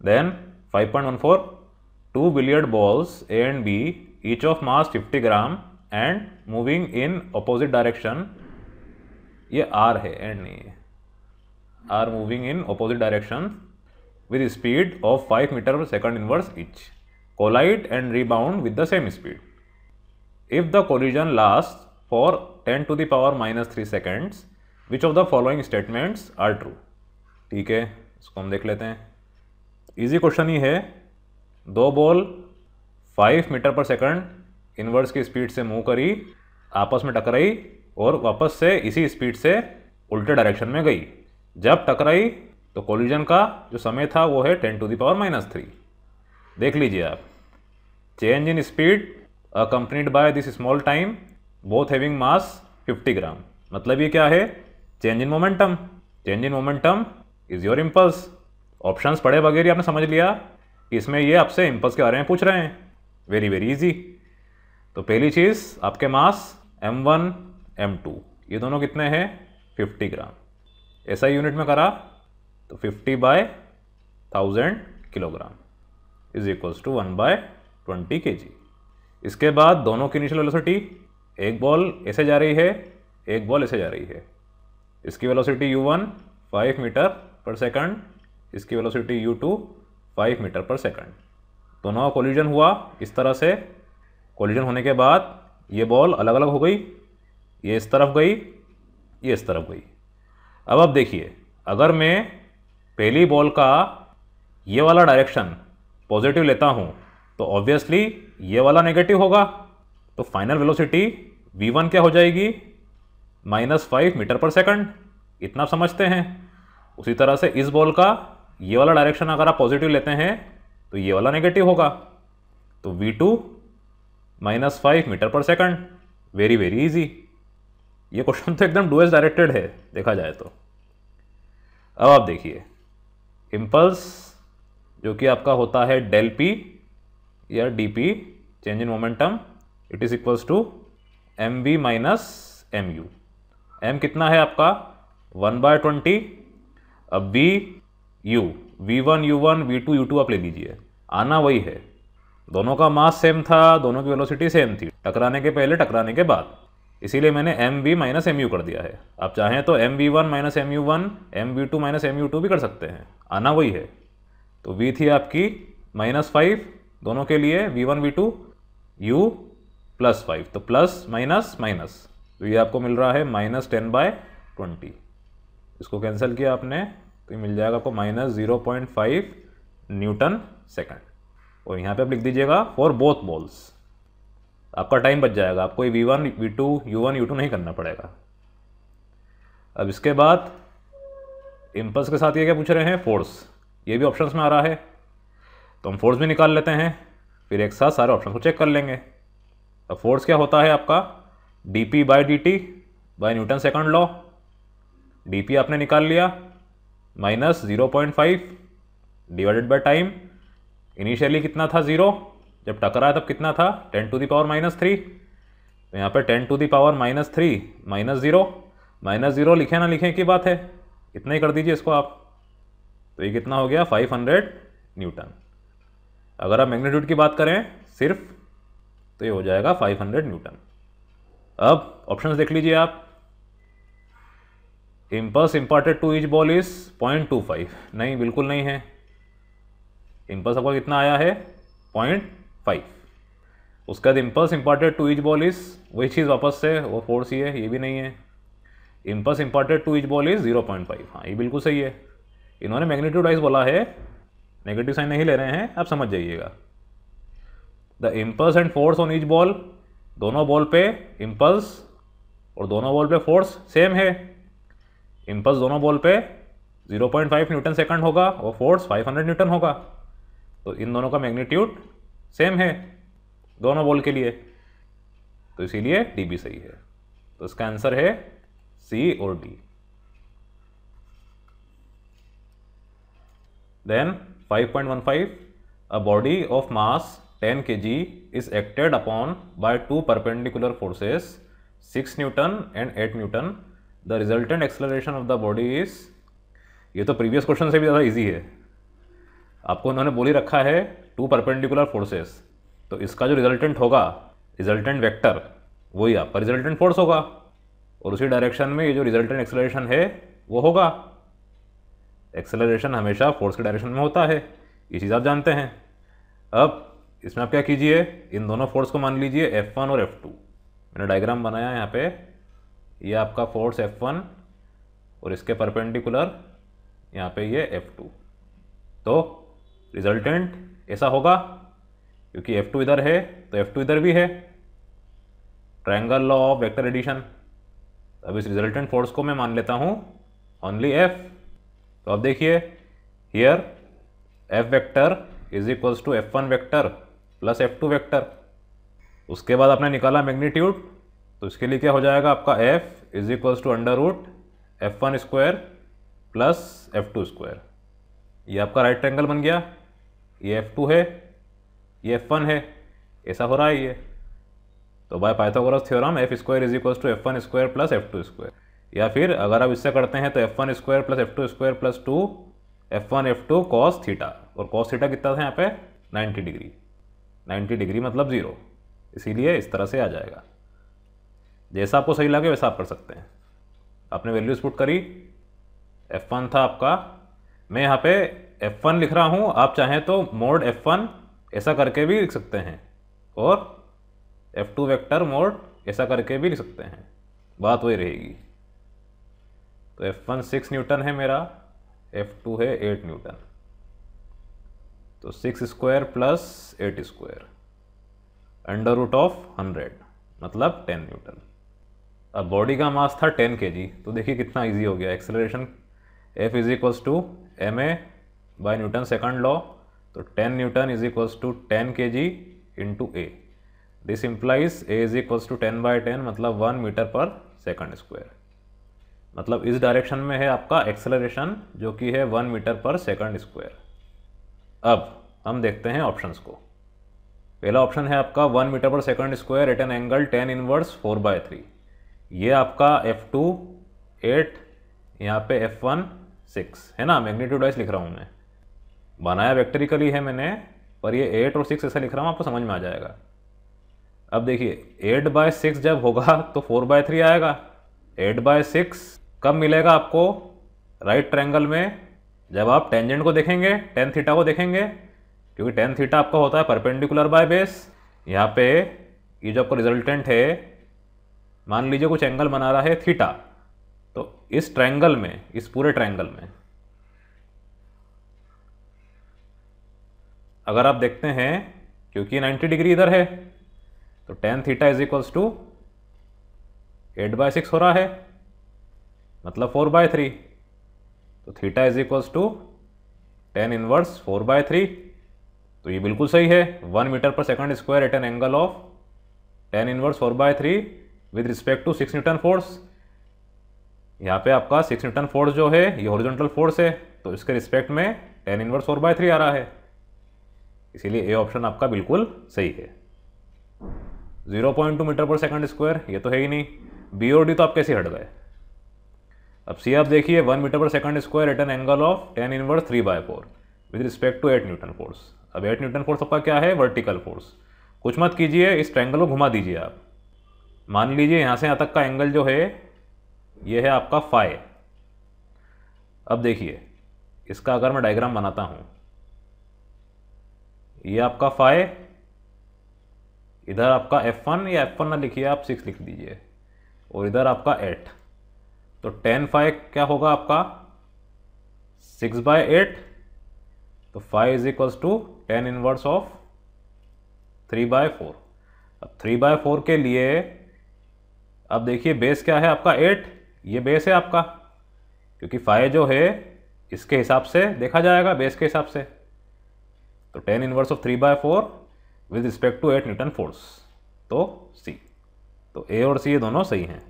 Then 5.14 two billiard balls A and B each of mass 50 gram and moving in opposite direction ये are है and नहीं है moving in opposite direction with speed of 5 meter per second inverse each collide and rebound with the same speed. If the collision lasts for 10 to the power minus 3 seconds, which of the following statements are true? ठीक है इसको हम देख लेते हैं easy question ही है, दो ball five metre per second inverse की स्पीड से मूव करी, आपस में टकराई और वापस से इसी स्पीड से उल्टे डायरेक्शन में गई। जब टकराई तो कोलिजन का जो समय था वो है ten to the power minus three देख लीजिए आप। Change in speed accompanied by this small time both having mass 50 ग्राम मतलब ये क्या है? Change in momentum change in momentum is your impulse options पढ़े बगैर ही आपने समझ लिया। कि इसमें ये आपसे इम्पल्स के बारे में पूछ रहे हैं। वेरी वेरी इजी तो पहली चीज़, आपके मास m1 m2 ये दोनों कितने हैं? 50 ग्राम। ऐसा यूनिट में करा तो 50 by thousand kilogram is equals to one by twenty K G इसके बाद दोनों की इनिशियल वेलोसिटी एक बॉल ऐसे जा रही है, एक बॉल ऐसे जा रही है। इसकी velocity u1 one five metre per second इसकी velocity u2 five metre per second तो का कोलिजन हुआ, इस तरह से कोलिजन होने के बाद ये बॉल अलग अलग हो गई, ये इस तरफ़ गई, ये इस तरफ़ गई। अब आप देखिए, अगर मैं पहली बॉल का ये वाला डायरेक्शन पॉजिटिव लेता हूँ तो ऑब्वियसली ये वाला नेगेटिव होगा। तो फाइनल वेलोसिटी v1 क्या हो जाएगी? Minus five metre per second इतना समझते हैं। उसी तरह से इस बॉल का ये वाला डायरेक्शन अगर आप पॉजिटिव लेते हैं तो ये वाला नेगेटिव होगा। तो v2 minus five metre per second very very easy ये क्वेश्चन तो एकदम डूएस डायरेक्टेड है, देखा जाए तो। अब आप देखिए इम्पल्स जो कि आपका होता है डेल पी या D P change in momentum it is equals to M V minus M U M कितना है आपका? वन बाय ट्वेंटी अब V one V two U two आप ले लीजिए। आना वही है। दोनों का मास सेम था, दोनों की वेलोसिटी सेम थी। टकराने के पहले, टकराने के बाद। इसीलिए मैंने M V minus M U कर दिया है। आप चाहें तो M V one minus M U one M V two minus M U two भी कर सकते हैं। आना वही है। तो वी थी आपकी माइनस फाइव दोनों के लिए V one V two U plus five तो प्लस माइनस माइनस तो ये आपको मिल रहा है माइनस टेन बाय ट्वेंटी इसको कैंसिल किया आपने। तो ये मिल जाएगा आपको minus zero point five newton second और यहाँ पे आप लिख दीजिएगा फॉर बोथ बॉल्स आपका टाइम बच जाएगा, आपको V one V two U one U two नहीं करना पड़ेगा. अब इसके बाद इम्पल्स के साथ ये क्या पूछ रहे हैं? फोर्स ये भी ऑप्शंस में आ रहा है. तो हम फोर्स भी निकाल लेते हैं, फिर एक साथ सारे ऑप्शन को चेक कर लेंगे. अब फोर्स क्या होता है आपका? D P by D T by Newton second law D P आपने निकाल लिया minus zero point five divided by time. Initially कितना था ज़ीरो? जब टकरा तब कितना था? Ten to the power minus three. तो यहाँ पे ten to the power minus three, minus zero. Minus zero लिखे ना लिखें की बात है? इतना ही कर दीजिए इसको आप। तो ये कितना हो गया? Five hundred newton. अगर आप मैग्नीट्यूड की बात करें, सिर्फ़ तो ये हो जाएगा फाइव हंड्रेड न्यूटन। अब ऑप्शंस देख लीजिए आप। Impulse imparted to each ball is point two five नहीं, बिल्कुल नहीं है। इम्पल्स आपका कितना आया है? पॉइंट फाइव उसके बाद impulse imparted to each ball is वही चीज़ वापस से, वो फोर्स ही है, ये भी नहीं है। Impulse imparted to each ball is zero point five हाँ ये बिल्कुल सही है। इन्होंने मैग्नीट्यूड वाइज बोला है। नेगेटिव साइन नहीं ले रहे हैं, आप समझ जाइएगा। The impulse and force on each ball दोनों बॉल पे इम्पल्स और दोनों बॉल पे फोर्स सेम है। इम्पल्स दोनों बॉल पे 0.5 न्यूटन सेकंड होगा और फोर्स 500 न्यूटन होगा। तो इन दोनों का मैग्नीट्यूड सेम है, दोनों बॉल के लिए। तो इसीलिए डी भी सही है। तो इसका आंसर है सी और D then 5.15 a body of mass 10 kg is acted upon by two perpendicular forces 6 newton and 8 newton the resultant acceleration of the body is ये तो प्रीवियस क्वेश्चन से भी ज़्यादा इजी है। आपको उन्होंने बोली रखा है टू परपेंडिकुलर फोर्सेस तो इसका जो रिजल्टेंट होगा रिजल्टेंट वेक्टर वही आपका रिजल्टेंट फोर्स होगा। और उसी डायरेक्शन में ये जो रिजल्टेंट एक्सेलरेशन है, वो होगा। एक्सेलरेशन हमेशा फोर्स के डायरेक्शन में होता है। ये चीज़ आप जानते हैं। अब इसमें आप क्या कीजिए? इन दोनों फोर्स को मान लीजिए F1 और F2 मैंने डायग्राम बनाया यहाँ पे। ये आपका फोर्स F1 और इसके परपेंडिकुलर यहाँ पे ये F2 तो रिजल्टेंट ऐसा होगा, क्योंकि F2 इधर है तो F2 इधर भी है। Triangle law of vector addition अब इस रिजल्टेंट फोर्स को मैं मान लेता हूँ ओनली F तो अब देखिए here F vector is equals to F one vector plus F two vector उसके बाद आपने निकाला मैग्नीट्यूड तो इसके लिए क्या हो जाएगा आपका F is equals to under root F one square plus F two square ये आपका राइट ट्रैंगल बन गया। ये एफ़ टू है, ये एफ़ वन है, ऐसा हो रहा है ये। तो by Pythagoras theorem F square is equals to F one square plus F two square या फिर अगर आप इससे करते हैं तो F one square plus F two square plus two F one F two cos theta और कॉस थीटा कितना था यहाँ पे? 90 डिग्री 90 डिग्री मतलब ज़ीरो इसीलिए इस तरह से आ जाएगा। जैसा आपको सही लगे वैसा आप कर सकते हैं। आपने वैल्यूज़ पुट करी एफ़ वन था आपका। मैं यहाँ पे एफ़ वन लिख रहा हूँ, आप चाहें तो मोड एफ़ वन ऐसा करके भी लिख सकते हैं और एफ़ टू वैक्टर मोड ऐसा करके भी लिख सकते हैं। बात वही रहेगी। तो एफ़ वन सिक्स न्यूटन है मेरा एफ़ टू है एट न्यूटन तो six square plus eight square under root of hundred मतलब टेन न्यूटन अब बॉडी का मास था टेन के जी तो देखिए कितना इजी हो गया। Acceleration F is equals to M A by Newton second law तो ten newton is equals to ten K G into A this implies A is equals to ten by ten मतलब one metre per second square मतलब इस direction में है आपका acceleration जो कि है one metre per second square अब हम देखते हैं ऑप्शंस को। पहला ऑप्शन है आपका one metre per second square at an angle tan inverse four by three ये आपका एफ़ टू एट यहाँ पे एफ़ वन सिक्स है ना? मैग्नीट्यूड वाइज लिख रहा हूँ मैं। बनाया वेक्टरिकली है मैंने, पर ये एट और सिक्स ऐसा लिख रहा हूँ, आपको समझ में आ जाएगा। अब देखिए एट बाय सिक्स जब होगा तो फोर बाय थ्री आएगा। एट बाय सिक्स कब मिलेगा आपको? राइट ट्रायंगल में, जब आप टेंजेंट को देखेंगे टेन थीटा को देखेंगे, क्योंकि टेन थीटा आपका होता है परपेंडिकुलर बाय बेस यहाँ पे ये जो आपका रिजल्टेंट है मान लीजिए कुछ एंगल बना रहा है थीटा तो इस ट्रायंगल में, इस पूरे ट्रायंगल में, अगर आप देखते हैं, क्योंकि 90 डिग्री इधर है तो tan theta is equals to eight by six हो रहा है मतलब फोर बाय थ्री तो theta is equals to tan inverse four by three तो ये बिल्कुल सही है one metre per second square at an angle of tan inverse four by three with respect to six newton force यहाँ पे आपका six newton force जो है, ये हॉरिजॉन्टल फोर्स है तो इसके रिस्पेक्ट में tan inverse four by three आ रहा है। इसीलिए ए ऑप्शन आपका बिल्कुल सही है। Zero point two metre per second square ये तो है ही नहीं। बी और डी तो आप कैसे हट गए? अब सी आप देखिए one metre per second square at an angle of tan inverse three by four with respect to eight newton force अब एट न्यूटन फोर्स आपका क्या है? वर्टिकल फोर्स कुछ मत कीजिए, इस ट्रैंगल को घुमा दीजिए आप। मान लीजिए यहाँ से यहाँ तक का एंगल जो है, ये है आपका फाइ अब देखिए, इसका अगर मैं डायग्राम बनाता हूँ, ये आपका फाइ इधर आपका एफ़ वन या एफ़ वन ना लिखिए आप सिक्स लिख दीजिए, और इधर आपका एट तो टेन फाइव क्या होगा आपका? सिक्स बाय एट तो phi is equals to tan inverse of three by four अब थ्री बाय फोर के लिए अब देखिए बेस क्या है आपका? एट ये बेस है आपका। क्योंकि फाइव जो है, इसके हिसाब से देखा जाएगा बेस के हिसाब से। तो tan inverse of three by four with respect to eight newton force तो सी तो ए और सी ये दोनों सही हैं।